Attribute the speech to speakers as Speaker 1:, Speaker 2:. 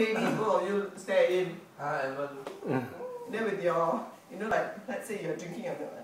Speaker 1: baby, uh-huh. both you stay in.
Speaker 2: Ah, Evan. Mm.
Speaker 1: Then with your, you know, like let's say you're drinking your milk.